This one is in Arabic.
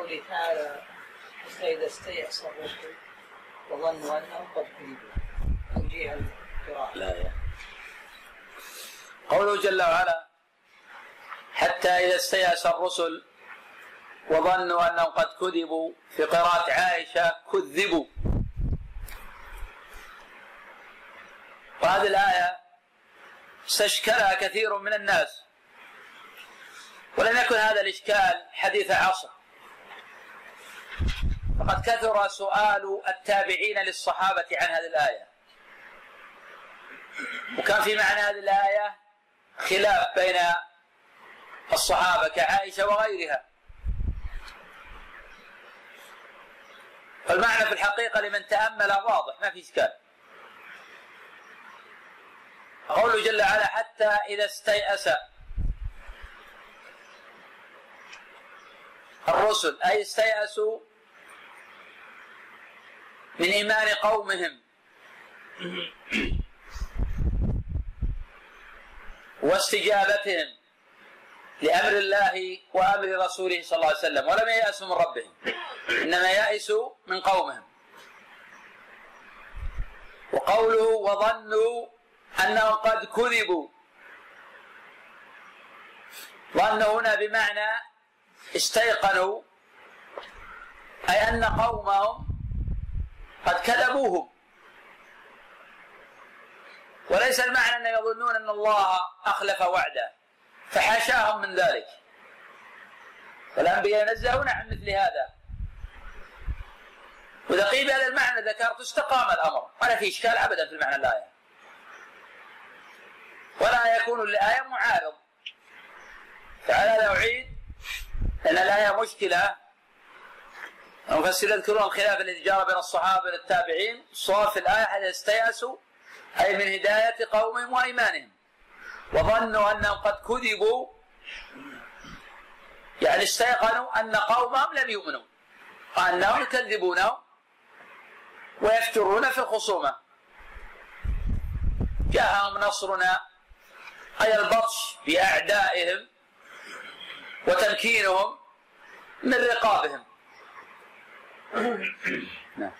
قوله تعالى فإذا استيأس الرسل وظنوا أنهم قد كذبوا توجيه القراءة لا يا قوله جل وعلا حتى إذا استيأس الرسل وظنوا أنهم قد كذبوا في قراءة عائشة كذبوا. وهذه الآية استشكلها كثير من الناس ولم يكن هذا الإشكال حديث عصر. فقد كثر سؤال التابعين للصحابة عن هذه الآية. وكان في معنى هذه الآية خلاف بين الصحابة كعائشة وغيرها. فالمعنى في الحقيقة لمن تأمل واضح ما في إشكال. قوله جل وعلا حتى إذا استيأس الرسل أي استيأسوا من إيمان قومهم. واستجابتهم لأمر الله وأمر رسوله صلى الله عليه وسلم ولم ييأسوا من ربهم إنما يأسوا من قومهم. وقوله وظنوا أنهم قد كذبوا. ظنوا هنا بمعنى استيقنوا أي أن قومهم قد كذبوهم. وليس المعنى أن يظنون أن الله أخلف وعده فحاشاهم من ذلك. فالأنبياء ينزهون عن مثل هذا. وإذا قيل بهذا المعنى ذكرت استقام الأمر. ولا في إشكال أبدا في المعنى الآية. ولا يكون للآية معارض فعلى هذا أعيد أن الآية مشكلة. المفسرين يذكرون الخلاف الذي جرى بين الصحابة والتابعين. الصواب في الآية حتى استيأسوا أي من هداية قومهم وإيمانهم. وظنوا أنهم قد كذبوا. يعني استيقنوا أن قومهم لم يؤمنوا. وأنهم يكذبونهم ويفترون في الخصومة. جاءهم نصرنا أي البطش بأعدائهم وتمكينهم من رقابهم. 那、